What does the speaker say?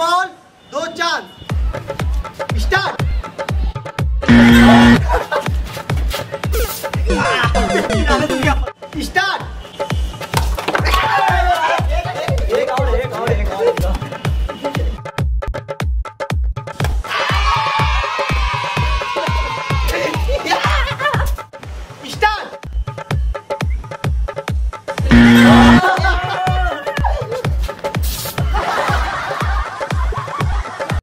ball दो chance start